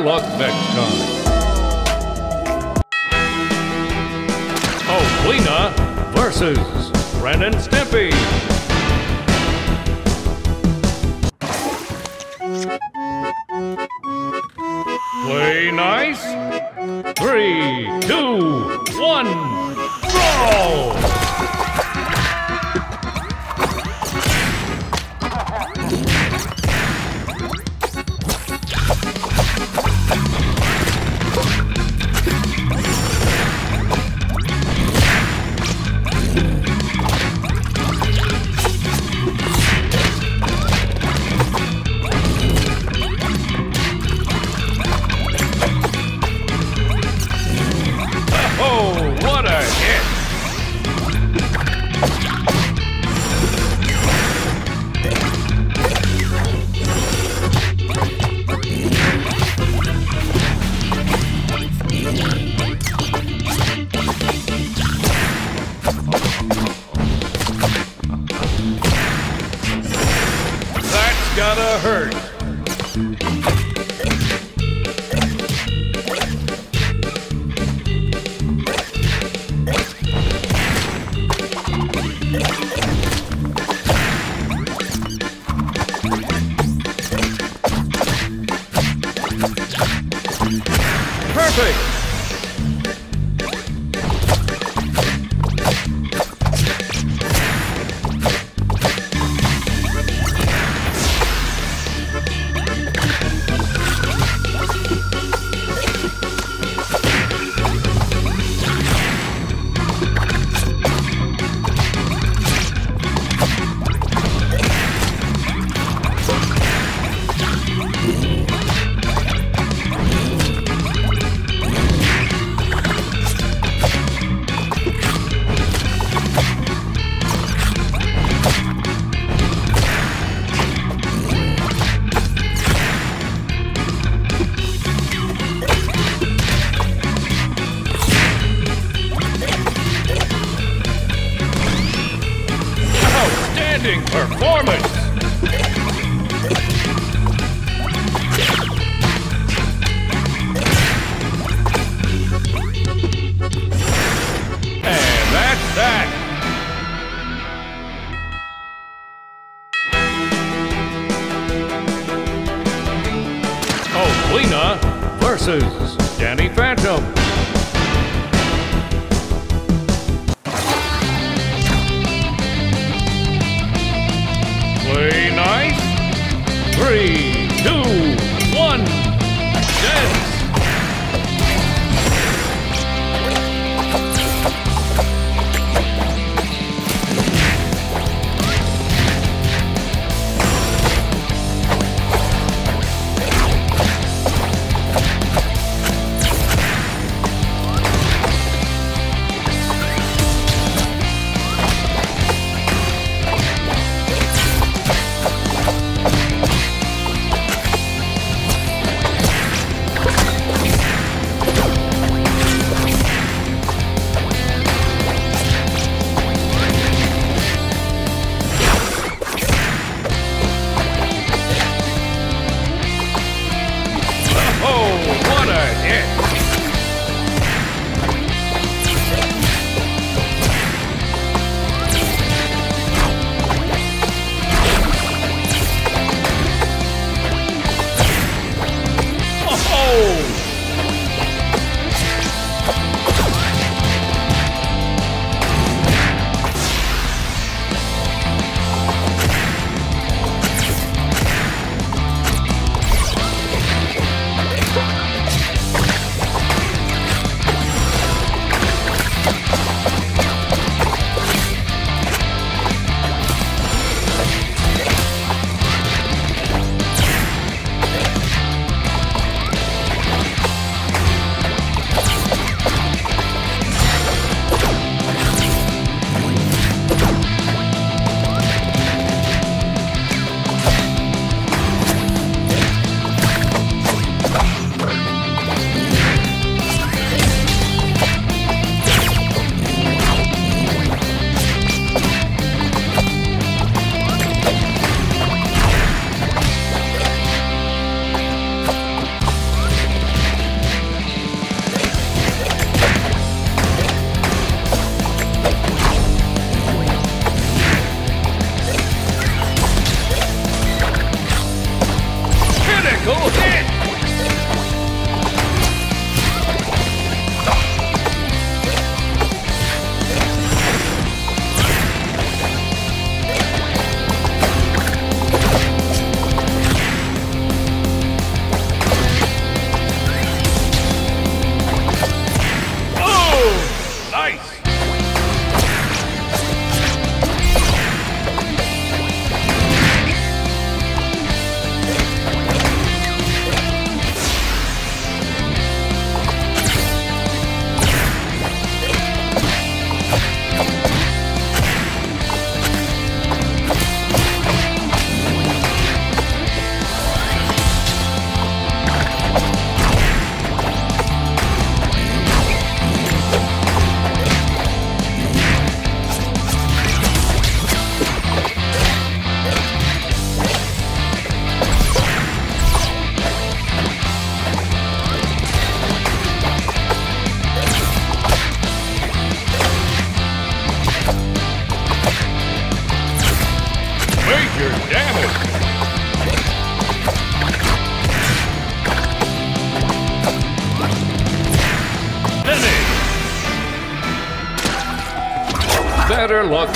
luck next Better luck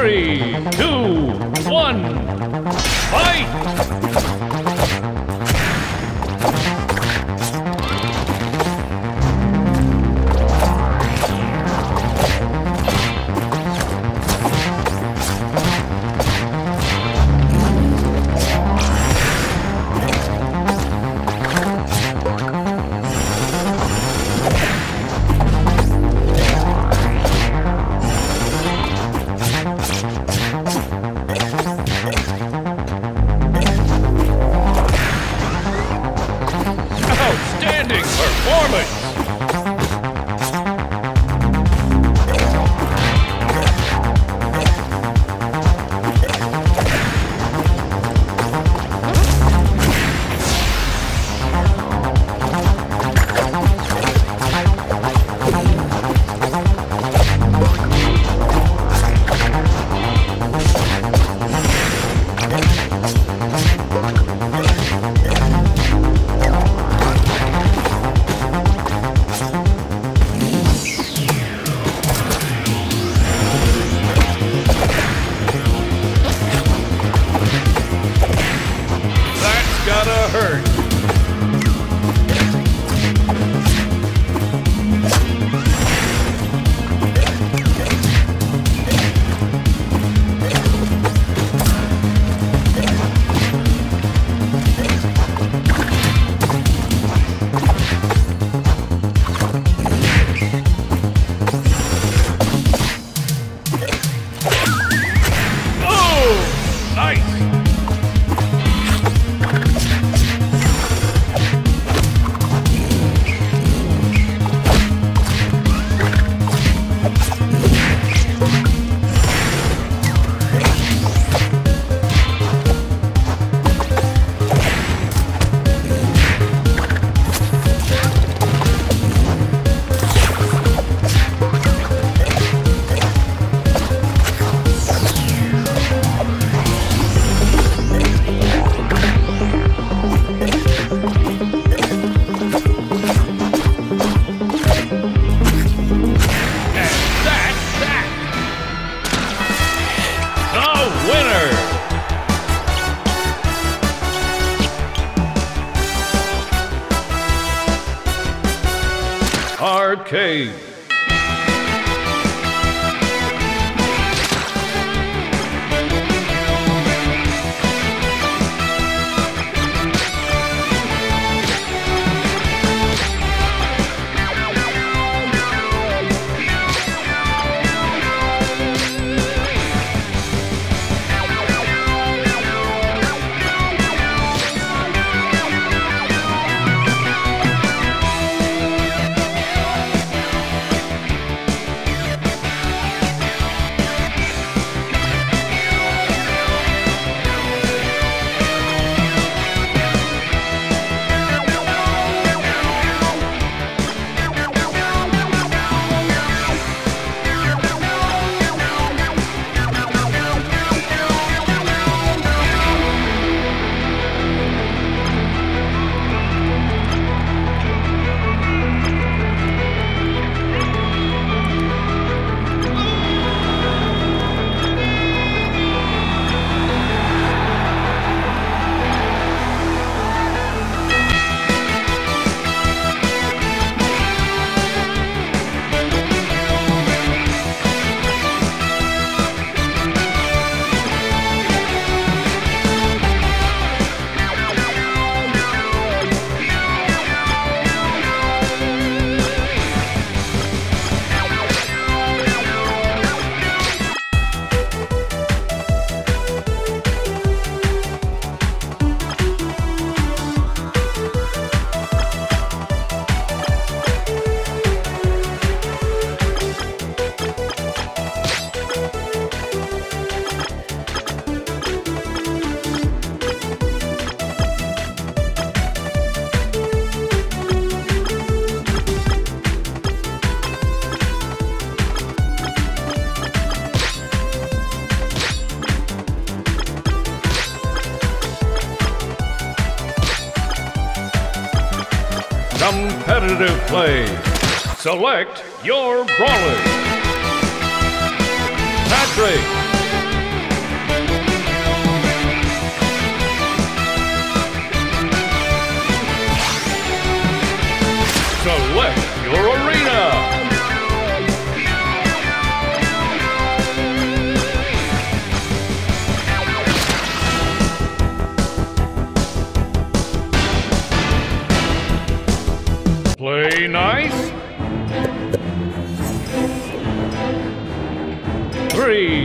Three, two, Play. Select your brawler. Patrick. Three,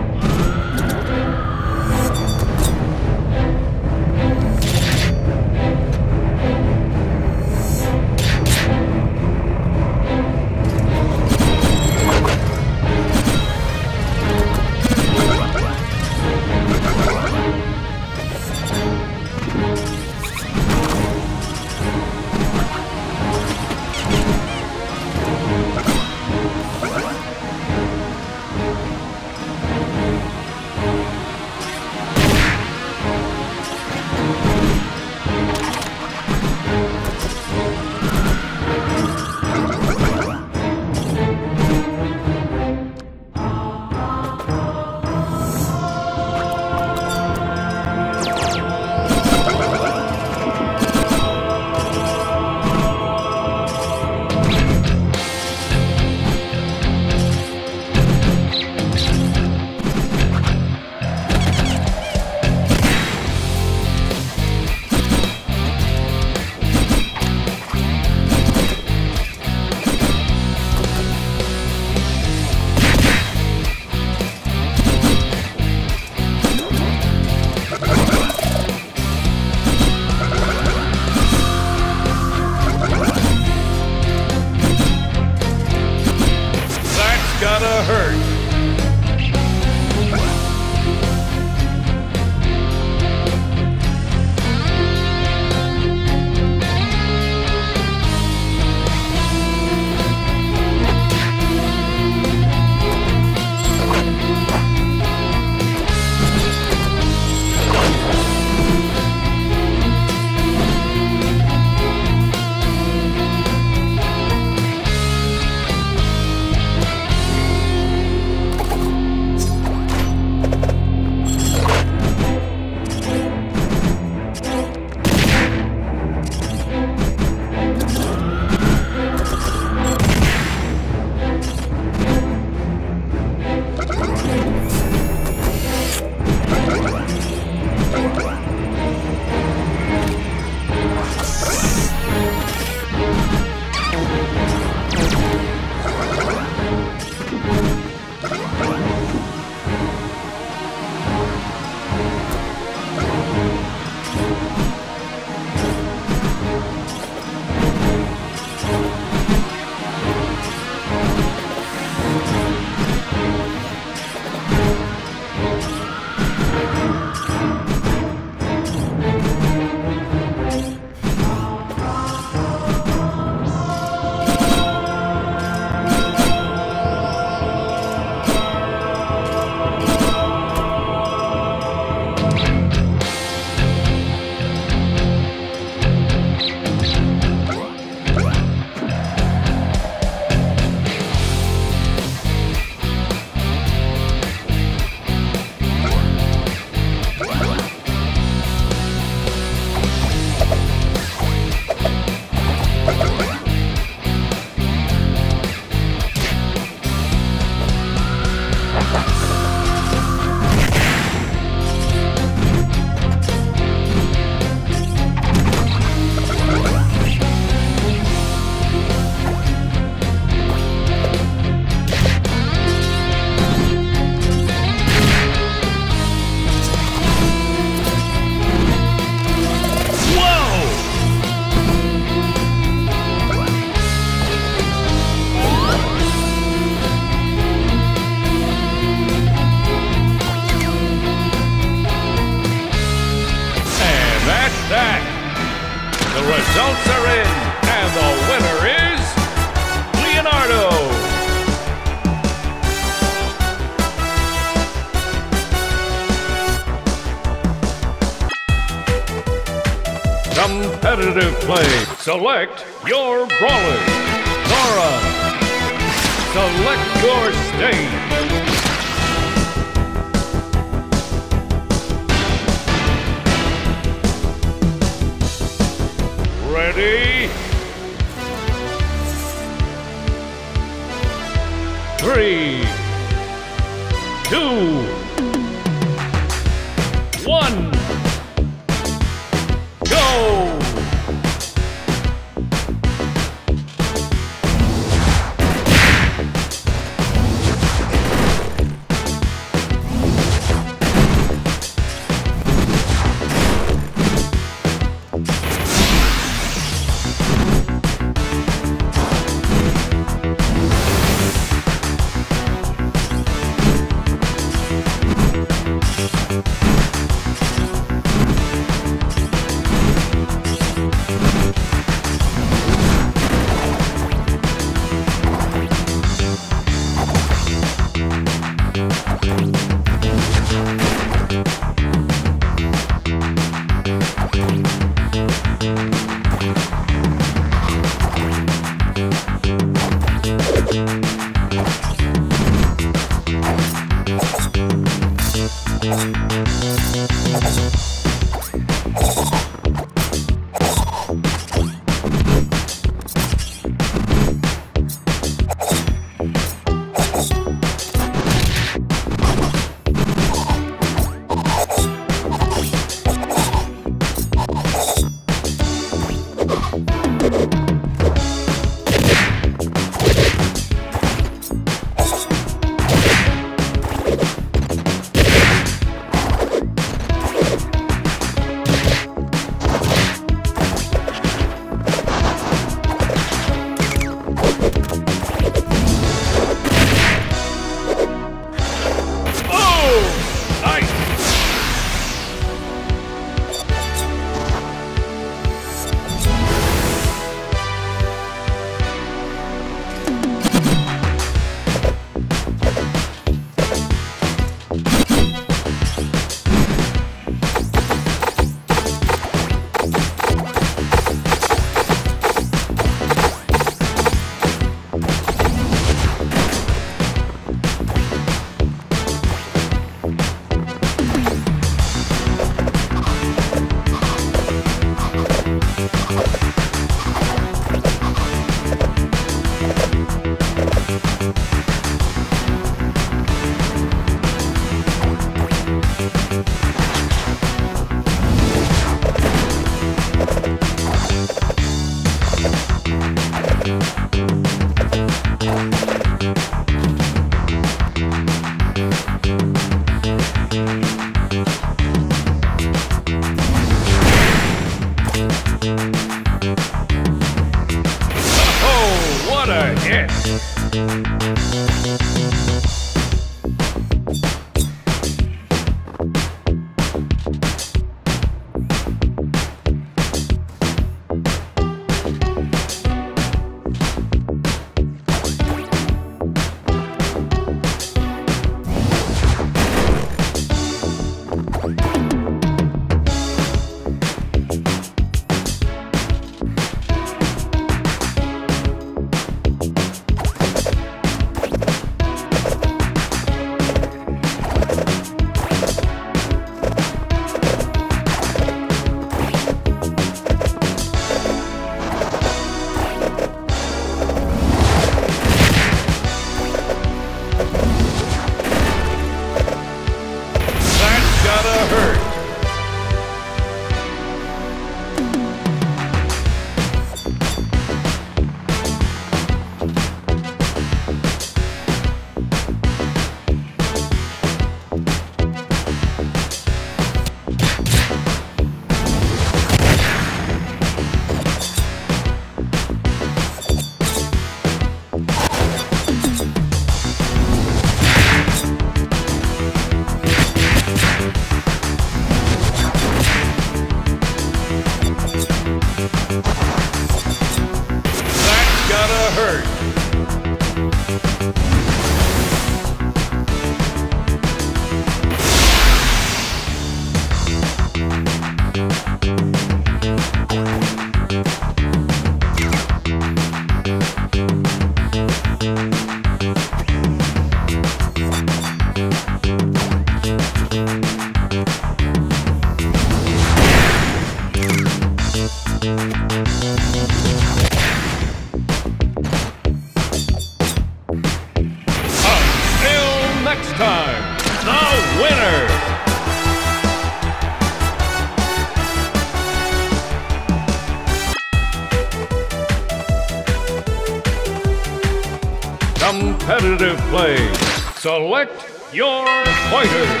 Select your fighters.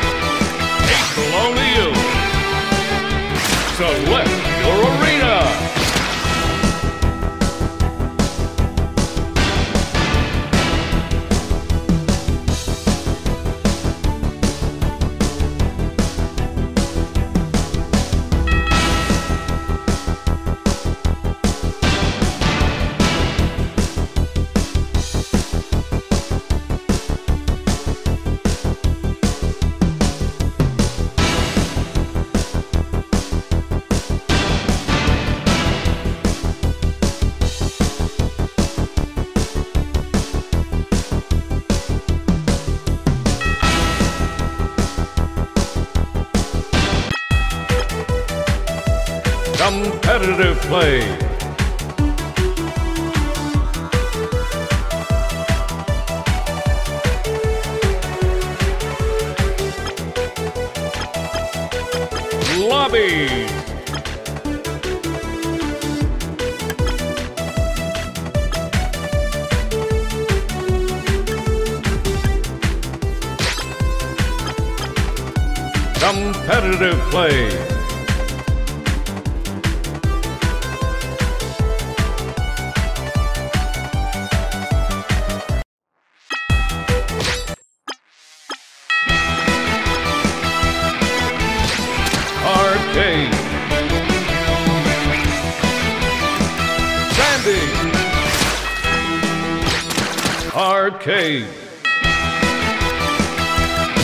Arcade.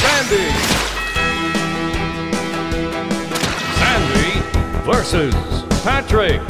Sandy. Sandy versus Patrick.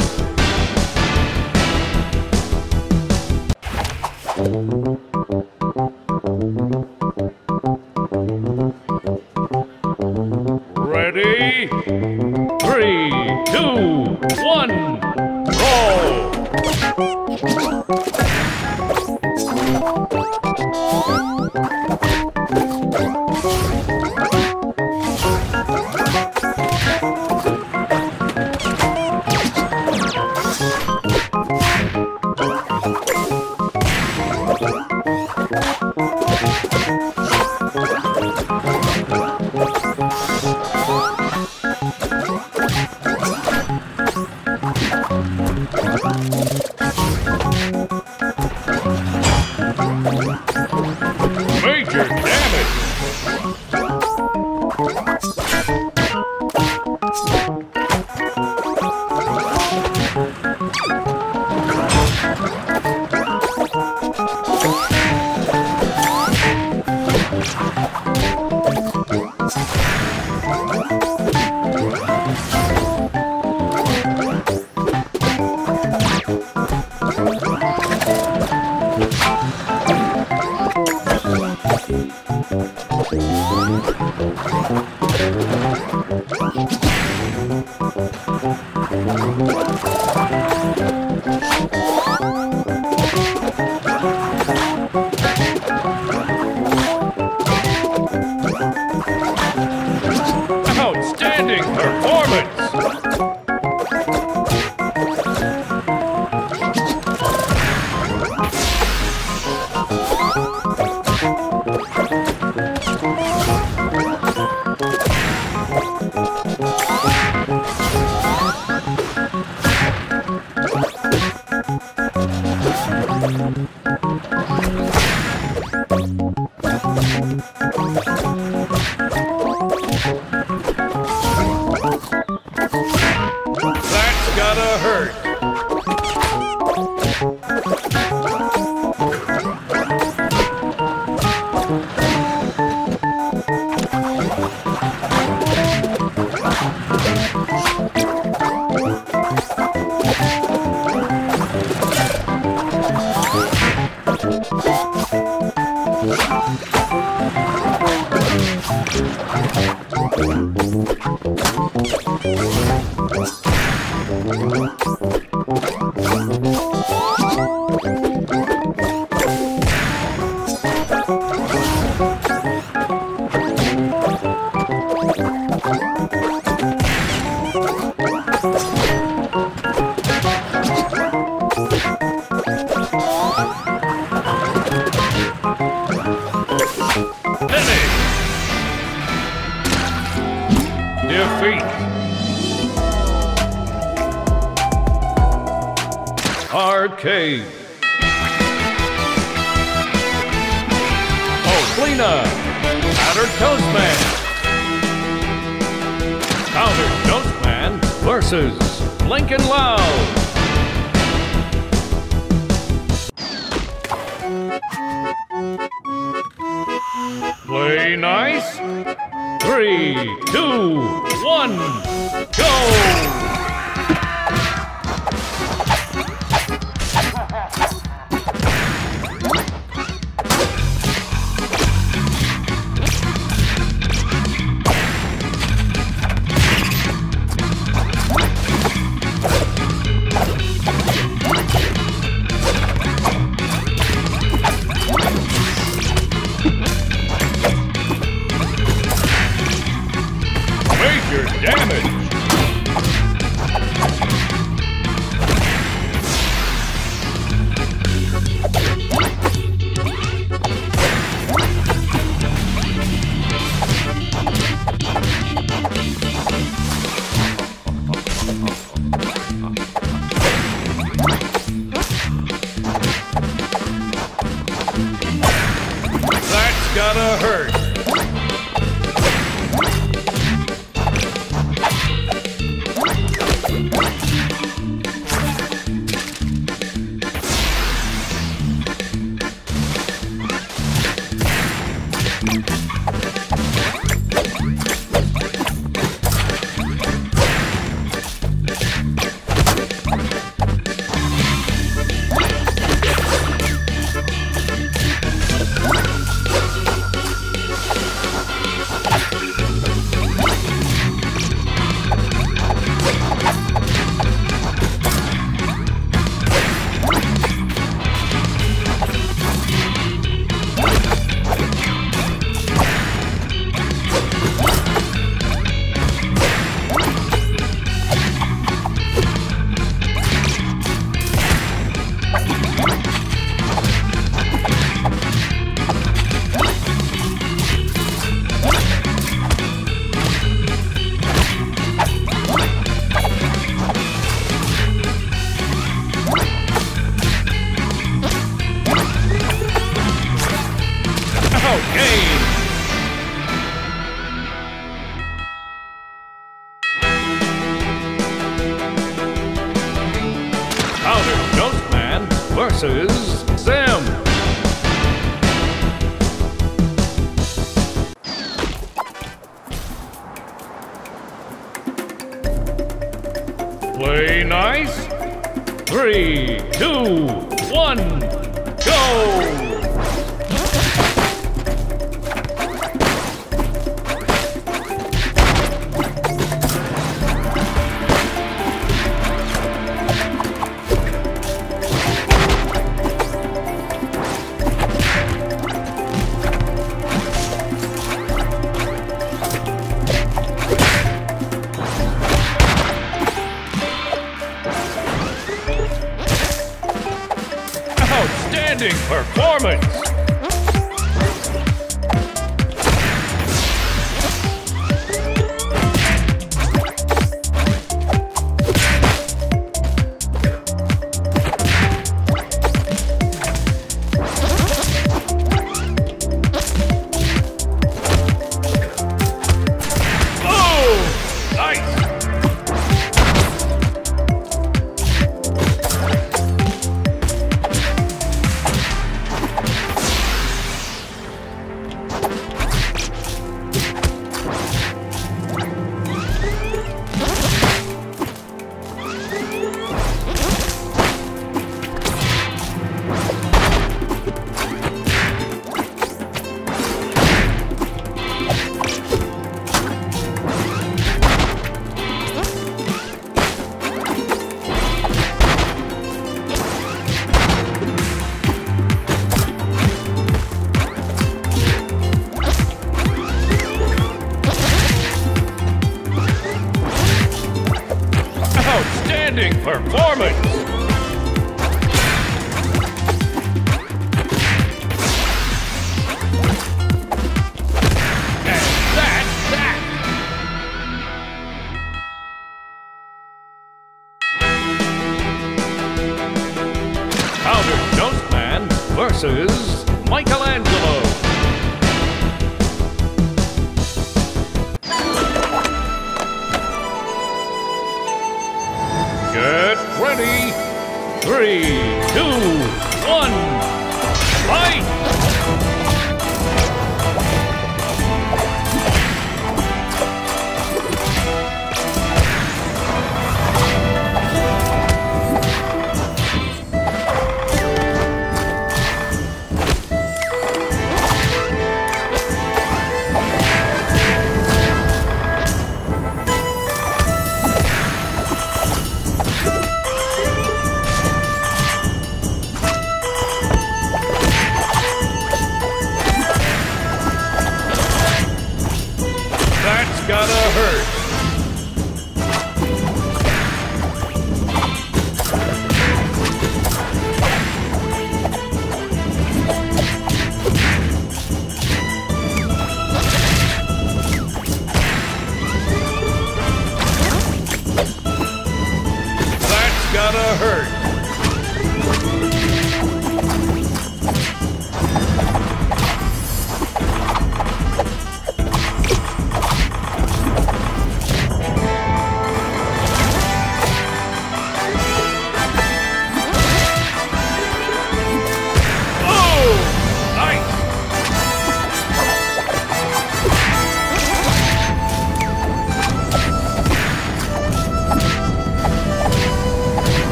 Outstanding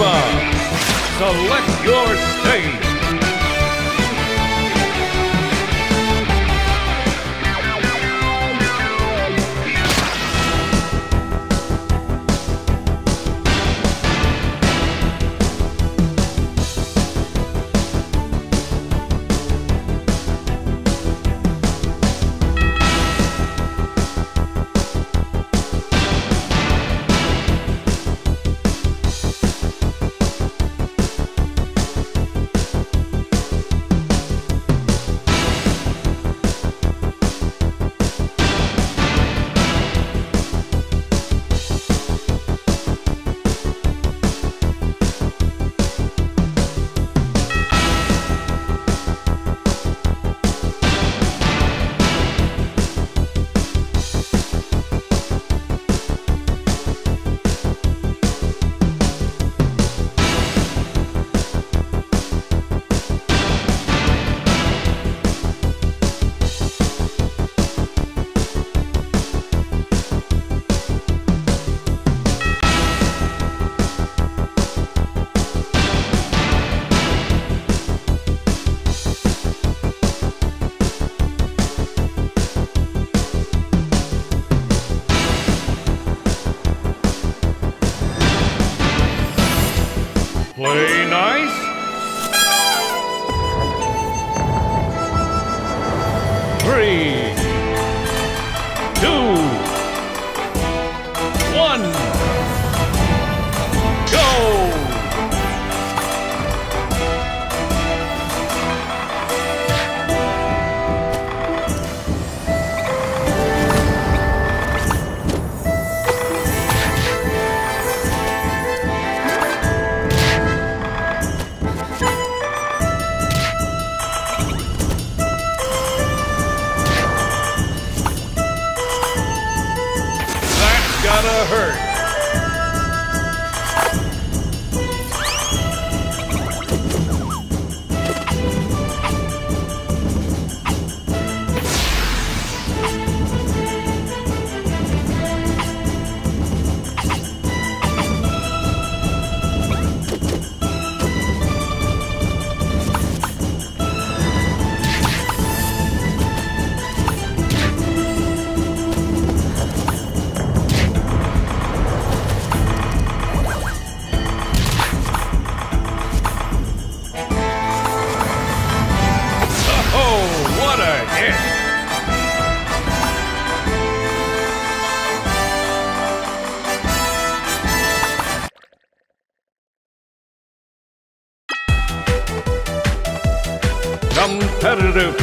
Select your stage.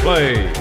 play.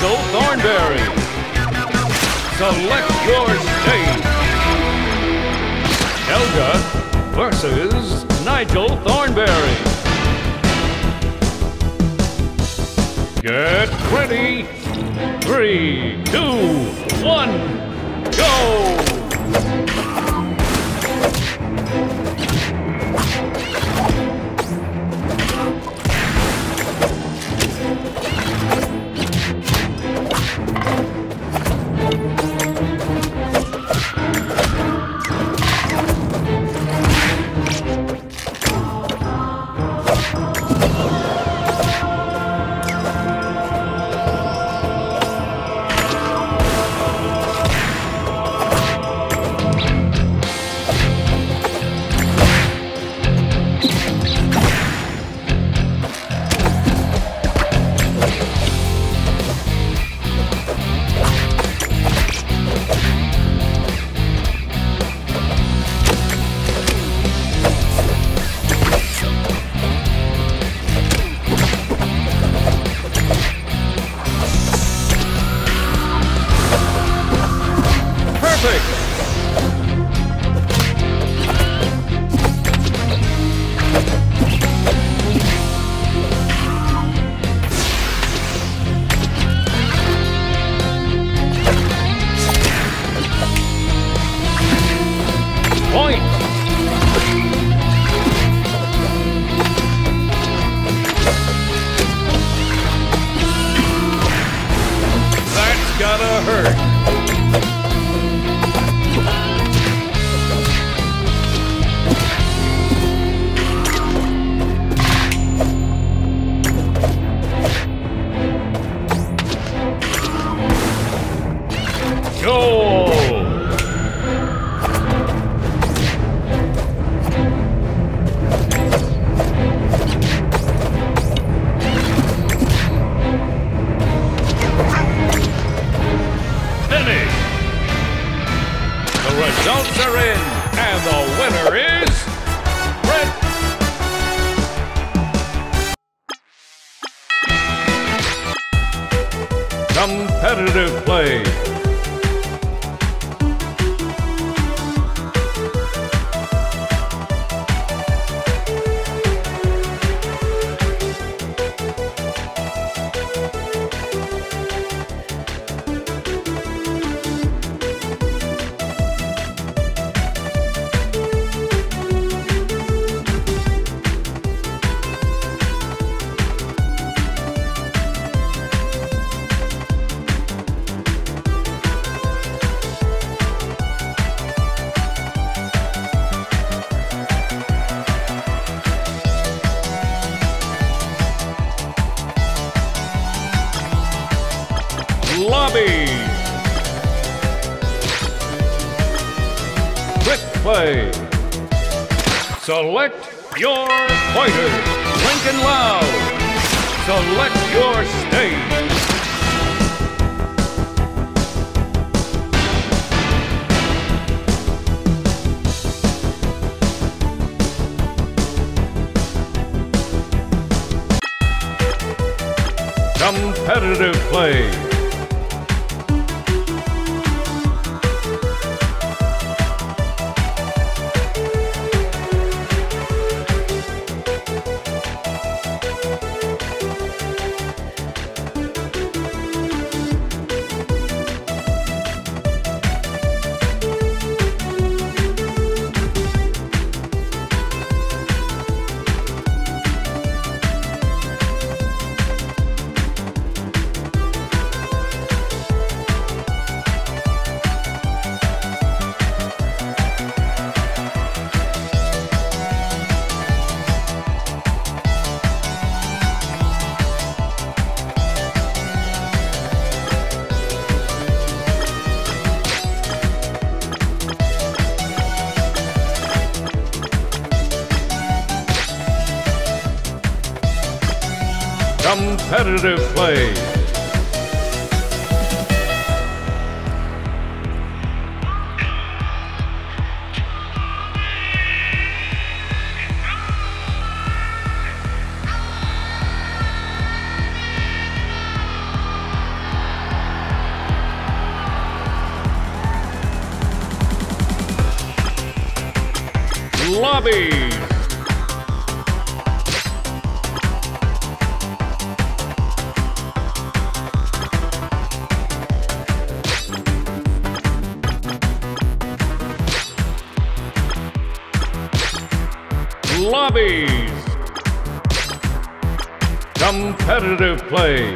Michael Thornberry. Select your state. Helga versus Nigel Thornberry. Get ready. Three, two, one, go! Competitive play. Lobbies. Competitive play.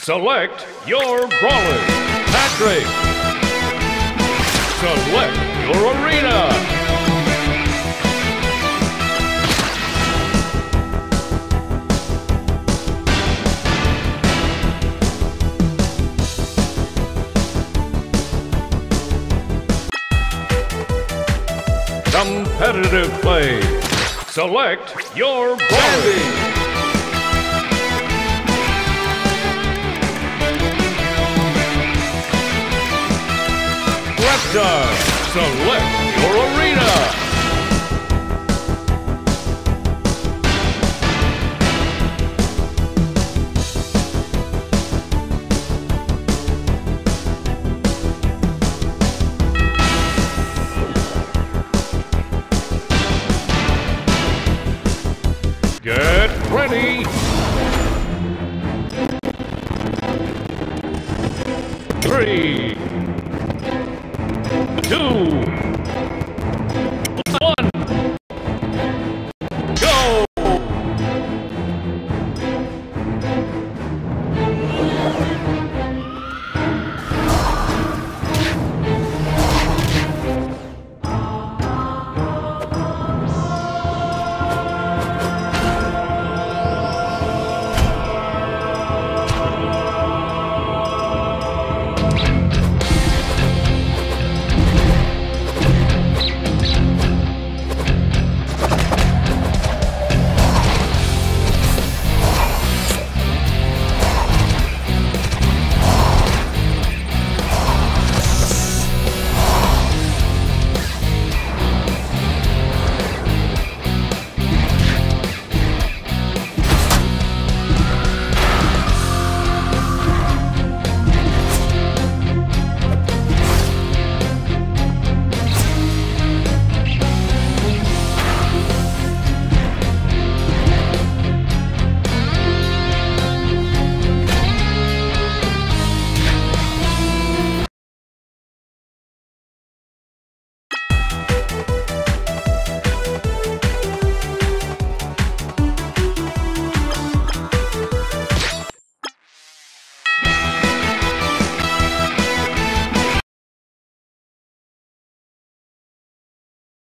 Select your brawler. Patrick. Select your arena. Competitive play. Select your. Reptar. Select your arena.